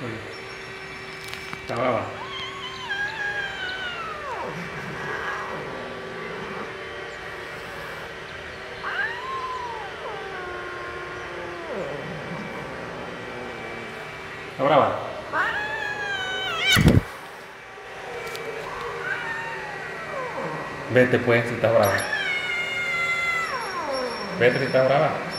Está brava. Está brava. Vete pues si está brava. Vete si está brava.